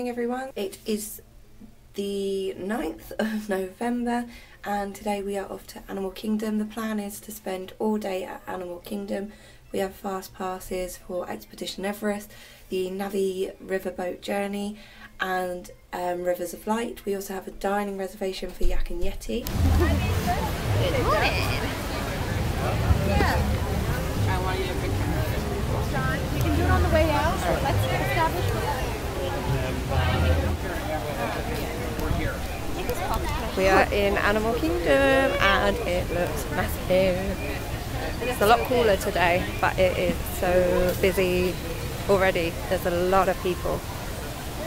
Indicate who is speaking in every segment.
Speaker 1: morning everyone. It is the 9th of November and today we are off to Animal Kingdom. The plan is to spend all day at Animal Kingdom. We have fast passes for Expedition Everest, the Navi riverboat journey and um, Rivers of Light. We also have a dining reservation for Yak and Yeti.
Speaker 2: Good morning. Yeah.
Speaker 3: I want you to pick
Speaker 2: John, we can do it on the way out. Let's establish
Speaker 1: We are in Animal Kingdom and it looks massive. It's a lot cooler today, but it is so busy already. There's a lot of people.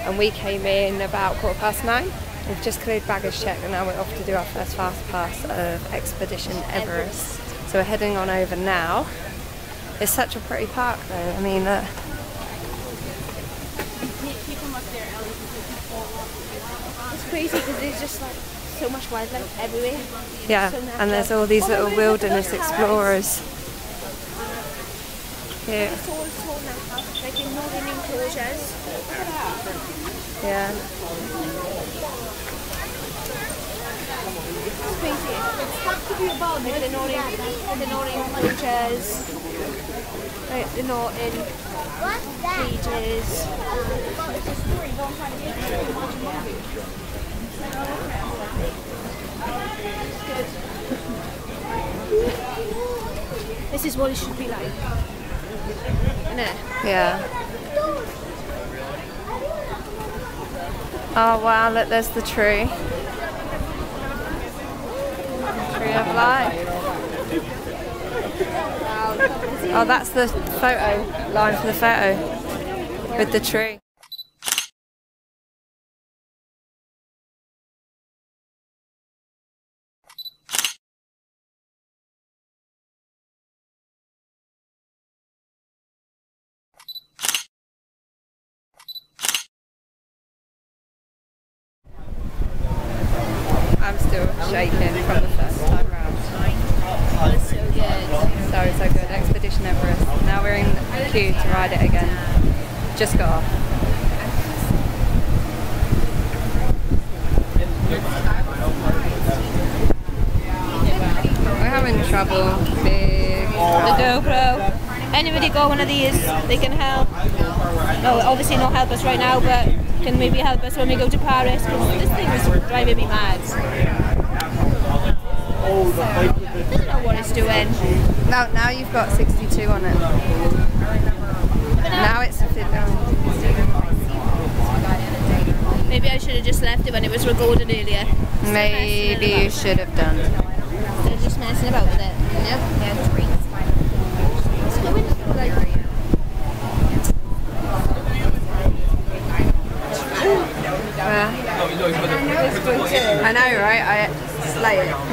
Speaker 1: And we came in about quarter past nine. We've just cleared baggage check and now we're off to do our first fast pass of Expedition Everest. So we're heading on over now. It's such a pretty park though. I mean, uh,
Speaker 2: It's crazy because it's just like so much wildlife everywhere.
Speaker 1: yeah,
Speaker 2: So
Speaker 1: and there's all these
Speaker 2: Oh,
Speaker 1: little
Speaker 2: look,
Speaker 1: wilderness
Speaker 2: look,
Speaker 1: explorers here.
Speaker 2: It's all so natural. Like in northern enclosures.
Speaker 1: Yeah.
Speaker 2: It's crazy. Like the northern, the northern enclosures. Like the northern cages. This is what it should be like. Isn't it?
Speaker 1: Yeah. Oh wow, look, there's the tree. Tree of life. Oh, that's the photo line for the photo with the tree. Shaking from the first time round.
Speaker 2: so good.
Speaker 1: So, so good. Expedition Everest. Now we're in the queue to ride it again. Just got off. We're having trouble. Big.
Speaker 2: The GoPro. Anybody got one of these? They can help. No, obviously not help us right now, but can maybe help us when we go to Paris because this thing is driving me mad. I don't know what it's doing.
Speaker 1: Now, now you've got 62 on it. Now it's a fit.
Speaker 2: Maybe I should have just left it when it was recorded earlier.
Speaker 1: Maybe you should have done.
Speaker 2: Of just messing about with it.
Speaker 1: Yep.
Speaker 2: It's going through like
Speaker 1: I know, right? I slay it.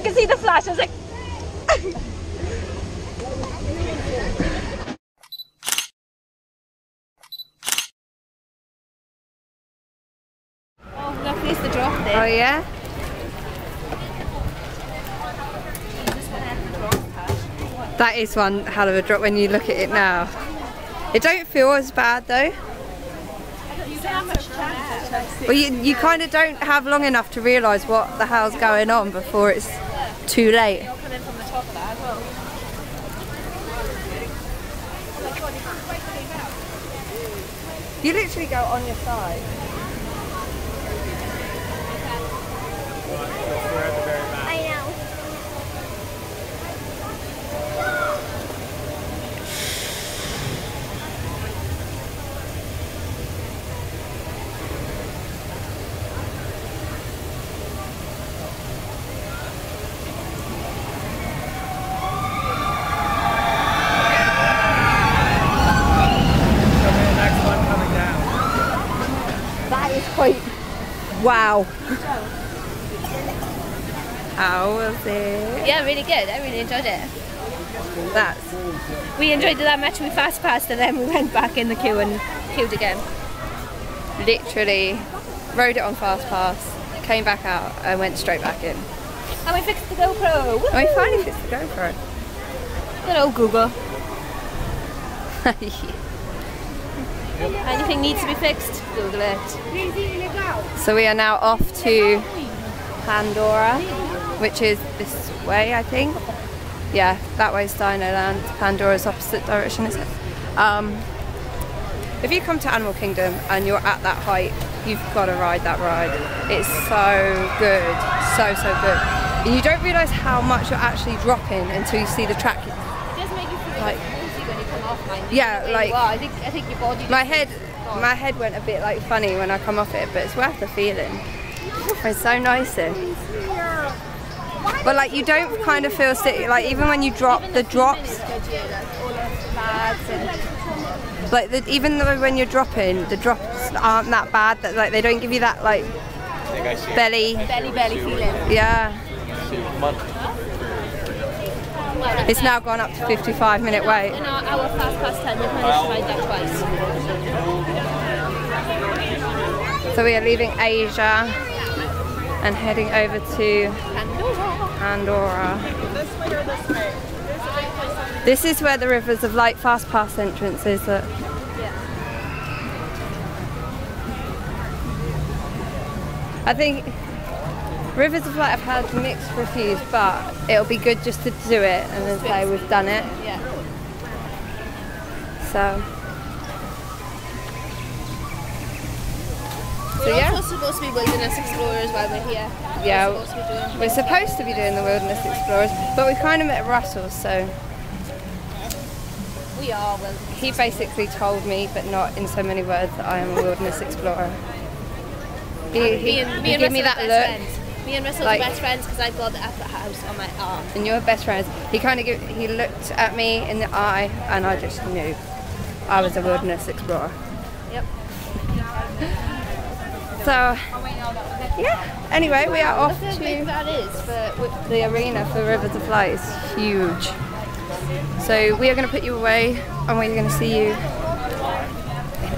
Speaker 2: I could see the flash, I was like, oh, look, there's the drop
Speaker 1: Oh yeah? That is one hell of a drop when you look at it now. It don't feel as bad though. Well, you, you kind of don't have long enough to realise what the hell's going on before it's too late. You literally go on your side. Wow. How oh, was it?
Speaker 2: Yeah, really good. I really enjoyed it.
Speaker 1: That's
Speaker 2: We enjoyed it that much. We fast passed and then we went back in the queue and queued again.
Speaker 1: literally rode it on fast pass, came back out, and went straight back in.
Speaker 2: And we fixed the GoPro.
Speaker 1: I mean, finally fixed the GoPro.
Speaker 2: Good old Google. Anything needs to be fixed, Google it.
Speaker 1: So we are now off to Pandora, which is this way, I think. Yeah, that way's Dino Land. Pandora's opposite direction, is it? Um, if you come to Animal Kingdom and you're at that height, you've got to ride that ride. It's so good, so so good. And you don't realise how much you're actually dropping until you see the track.
Speaker 2: It does make you feel
Speaker 1: Like-
Speaker 2: when you come off mine.
Speaker 1: Yeah, like-.
Speaker 2: I think I think your body.
Speaker 1: My
Speaker 2: just-
Speaker 1: head, my head went a bit like funny when I come off it, but it's worth the feeling. It's so nice here. But like you don't kind of feel sick. Like even when you drop the drops,
Speaker 2: Good, yeah, like all of the bags and
Speaker 1: like the, even though when you're dropping, the drops aren't that bad. That like they don't give you that like belly.
Speaker 2: belly belly feeling.
Speaker 1: Yeah. It's now gone up to 55 minute wait.
Speaker 2: In our, our fast pass time, we've managed to ride that twice.
Speaker 1: So we are leaving Asia and heading over to.
Speaker 2: Pandora.
Speaker 1: This is where the Rivers of Light Fast Pass entrance is. At. I think Rivers of Light have had mixed reviews, but it'll be good just to do it and then say we've done it.
Speaker 2: Yeah.
Speaker 1: So. So
Speaker 2: We're
Speaker 1: yeah,
Speaker 2: also supposed to be wilderness explorers while we're here.
Speaker 1: Yeah,
Speaker 2: We're supposed to be doing
Speaker 1: we're supposed to be doing the Wilderness Explorers, but we kind of met Russell, so
Speaker 2: We are wilderness.
Speaker 1: he basically told me, but not in so many words, that I am a Wilderness Explorer. He, he,
Speaker 2: me and,
Speaker 1: he gave me that look.
Speaker 2: friends. Me and Russell
Speaker 1: like-
Speaker 2: are best friends because I've got the Apple House on my arm.
Speaker 1: and you're best friends. He kind of he looked at me in the eye, and I just knew I was a wilderness explorer.
Speaker 2: Yep.
Speaker 1: So yeah. Anyway, we are off
Speaker 2: Look
Speaker 1: to
Speaker 2: that is for.
Speaker 1: the arena for Rivers of Light. It's huge. So we are going to put you away, and we're going to see you in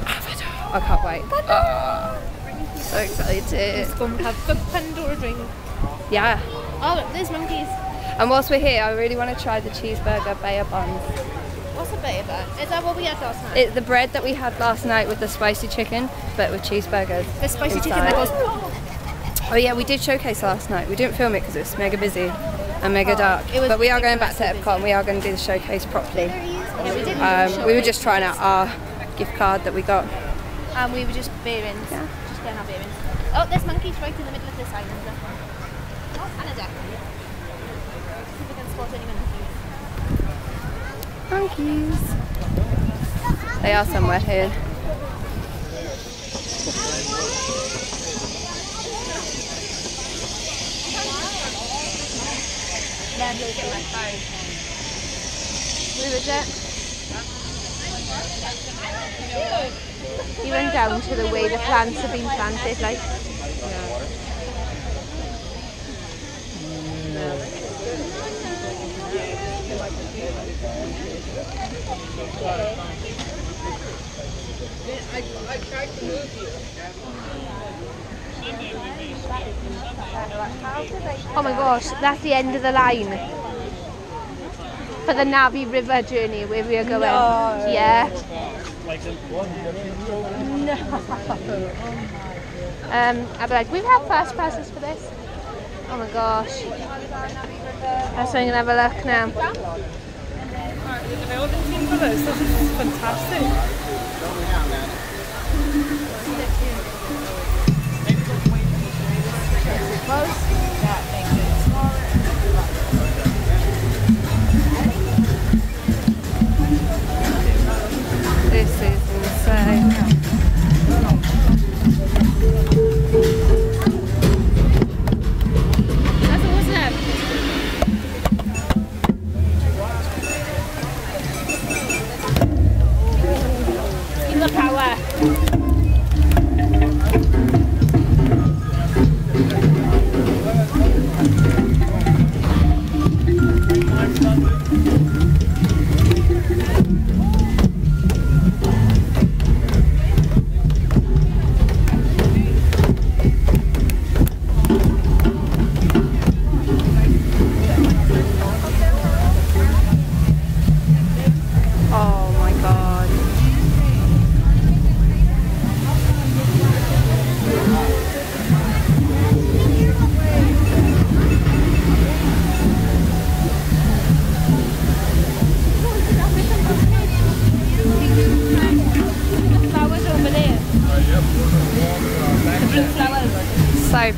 Speaker 1: Avatar. I can't wait. So excited.
Speaker 2: Let's go and have the Pandora drink.
Speaker 1: Yeah.
Speaker 2: Oh, look, there's monkeys.
Speaker 1: And whilst we're here, I really want to try the cheeseburger bayer buns.
Speaker 2: What's a bit about? Is that what we had last night?
Speaker 1: It's the bread that we had last night with the spicy chicken, but with cheeseburgers.
Speaker 2: the spicy chicken that goes.
Speaker 1: Oh yeah, we did showcase last night. We didn't film it because it was mega busy and mega dark.
Speaker 2: it was
Speaker 1: but we are going back to Epcot and we are going to do the showcase properly.
Speaker 2: Yeah, we.
Speaker 1: Um, we were just trying out our gift card that we got.
Speaker 2: And we were just bearings.
Speaker 1: Yeah.
Speaker 2: Getting our bearings. Oh, there's monkeys right in the middle of this island. Oh, and a duck. See if we can spot any monkeys.
Speaker 1: Monkeys. They are somewhere here.
Speaker 2: Yeah, look at my phone.
Speaker 1: We were
Speaker 2: Even down to the way the plants have been planted, like. Oh my gosh, that's the end of the line. for the Navi River journey where we are going.
Speaker 1: No.
Speaker 2: Yeah. No. Um, I'd be like, we've had fast passes for this. Oh my gosh. That's why I'm going to have a look now.
Speaker 3: Fantastic.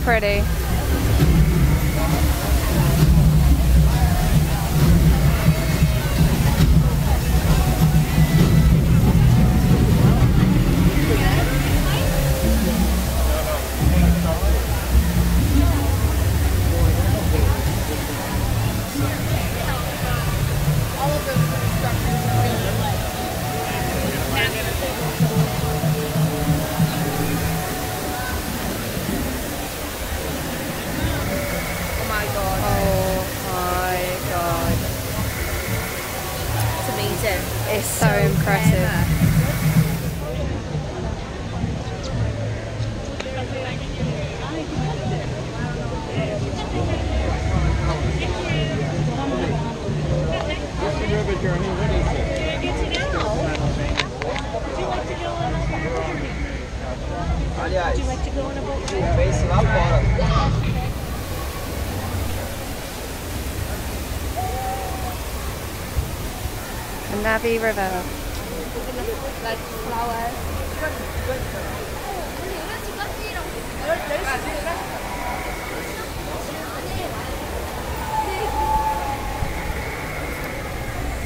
Speaker 1: Pretty.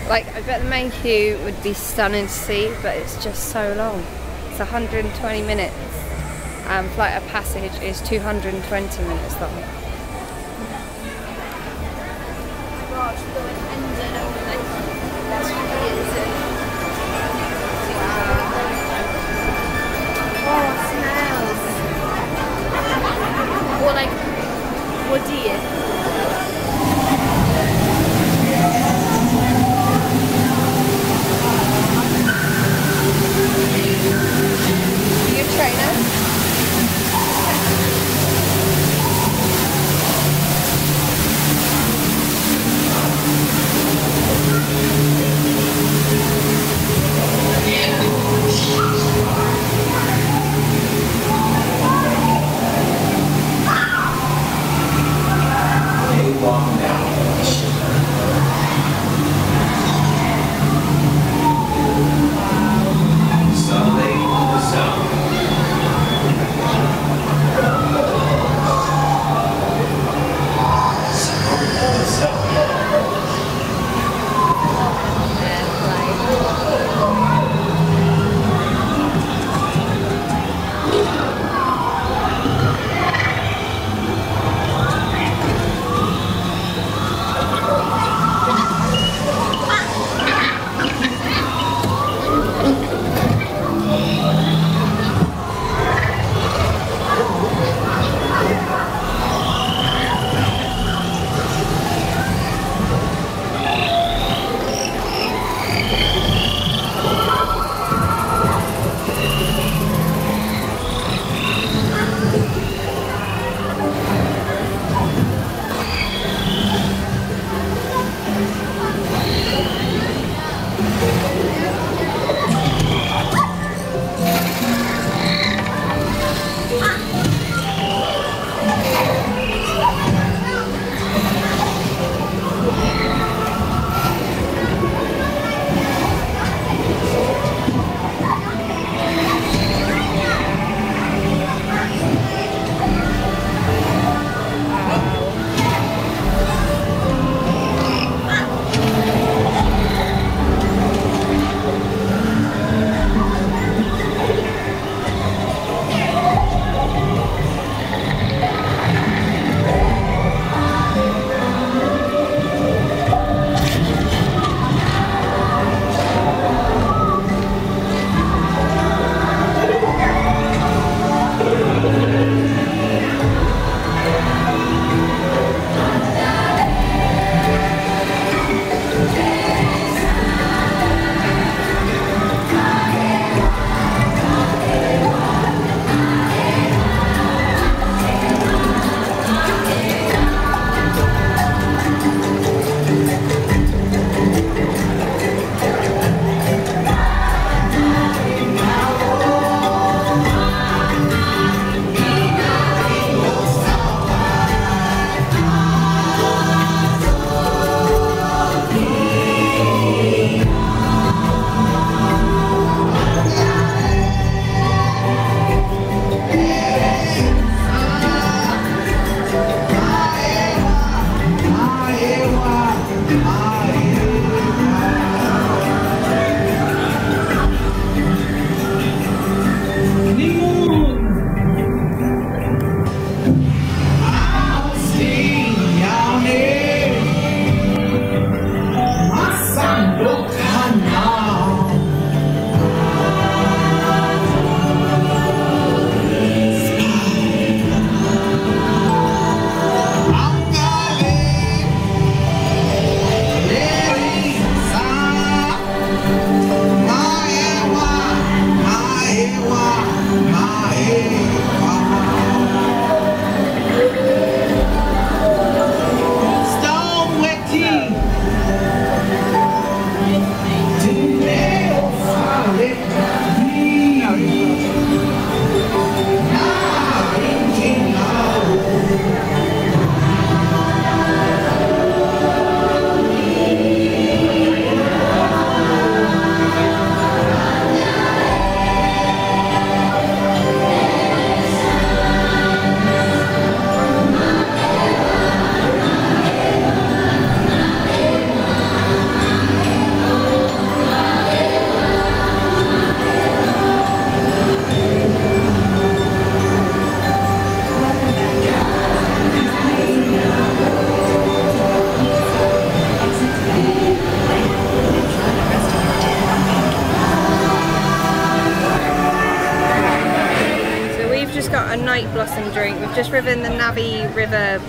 Speaker 2: Like.
Speaker 1: Like, I bet the main queue would be stunning to see, but it's just so long. It's 120 minutes. Um, Flight of Passage is 220 minutes long.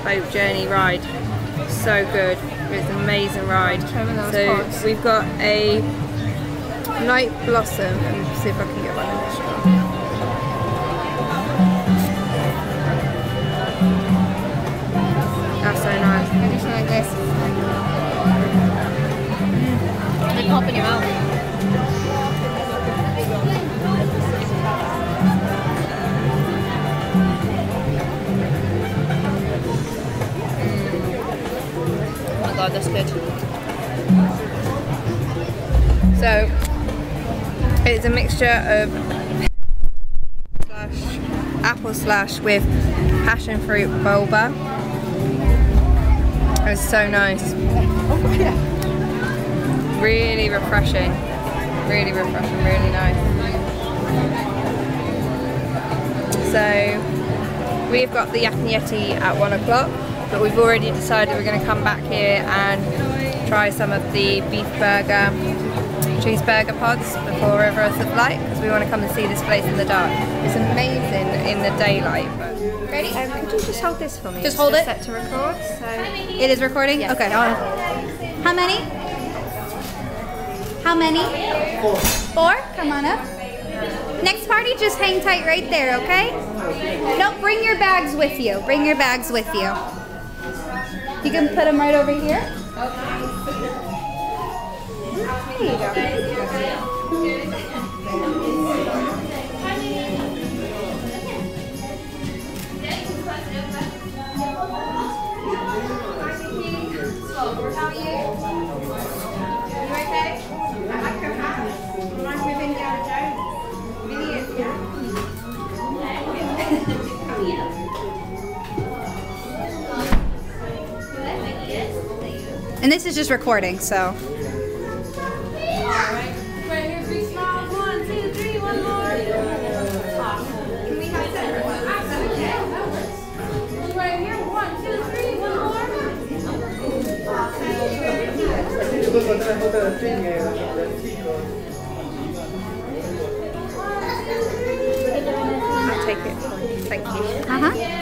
Speaker 1: Boat journey ride. So good. It's an amazing ride. So
Speaker 2: pods.
Speaker 1: we've got a night blossom. Let me see if I can get one in this straw. That's so nice.
Speaker 2: Anything like this. They pop in your mouth. God, that's good.
Speaker 1: So it's a mixture of slash apple slash with passion fruit boba. It was so nice. Really refreshing. Really refreshing, really nice. So we've got the Yak Yeti at one o'clock, but we've already decided we're going to come back here and try some of the beef burger, cheeseburger pods before River of the Flight because we want to come and see this place in the dark. It's amazing in the daylight.
Speaker 2: Ready?
Speaker 1: um, could you just hold this for me?
Speaker 2: Just
Speaker 1: It's
Speaker 2: hold it?
Speaker 1: Set to record. So
Speaker 2: It is recording?
Speaker 1: Yes.
Speaker 2: Okay, on. How many? How many? Four. Four? Come on up. Next party, just hang tight right there, okay? No, bring your bags with you. Bring your bags with you. You can put them right over here. And this is just recording, so.
Speaker 1: I'll take it. Thank you.
Speaker 2: Uh huh.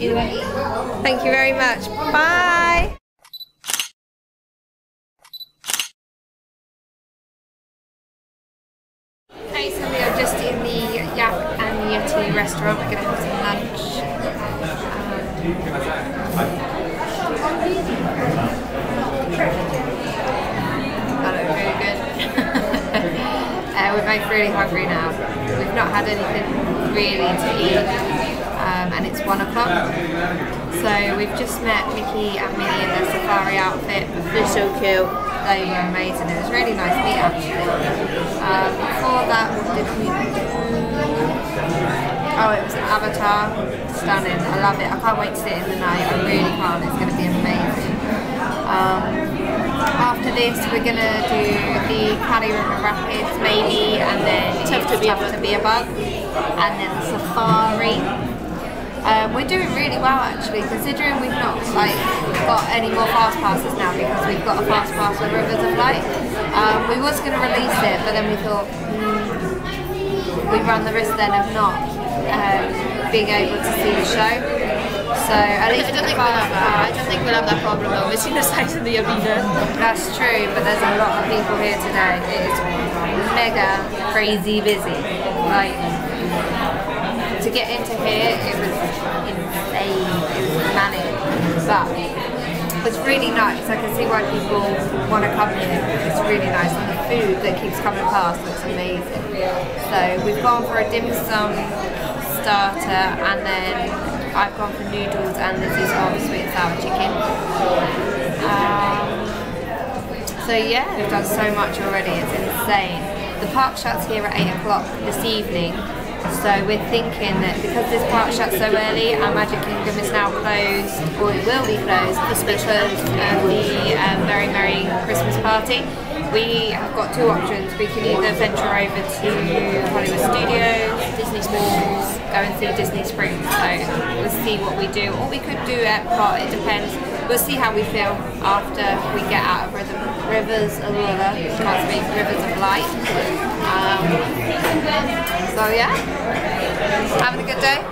Speaker 2: Either way.
Speaker 1: Thank you very much. Bye. Hey, so we are just in the Yak and Yeti restaurant. We're going to have some lunch. Um, that looks really good. uh, we're both really hungry now. We've not had anything really to eat, um, and it's one o'clock. So we've just met Mickey and Minnie in their safari outfit. They're so cute. They were amazing. It was really nice to meet actually. Um, before that, what did we? Oh, it was Avatar. Stunning. I love it. I can't wait to sit in the night. I really can't. It's going to be amazing. Um, after this, we're going to do the Kali River Rapids maybe, and then Tough to be, tough to be a bug, and then the safari. Um, we're doing really well actually, considering we've not like got any more fast passes now because we've got a fast pass with Rivers of Light. Um, we was going to release it, but then we thought mm, we run the risk then of not um, being able to see the show. So at least
Speaker 2: I don't think we'll have that. I don't think we'll have that problem though. We've seen the size of the arena.
Speaker 1: that's true, but there's a lot of people here today. It is mega crazy busy. Like get into here, it was insane. It was manic, but it's really nice. I can see why people want to come here. It's really nice, and the food that keeps coming past looks amazing. So we've gone for a dim sum starter, and then I've gone for noodles, and this is gone sweet and sour chicken. Um, so yeah, we've done so much already, it's insane. The park shuts here at 8 o'clock this evening, so we're thinking that because this park shuts so early, our Magic Kingdom is now closed, or it will be closed, because of the um, Very Merry Christmas Party. We have got two options. We can either venture over to Hollywood Studios, Disney Springs, go and see Disney Springs. So we'll see what we do. Or we could do Epcot, it depends. We'll see how we feel after we get out of Rhythm, Rivers of can't Rivers of Light. Um, so yeah, having a good day.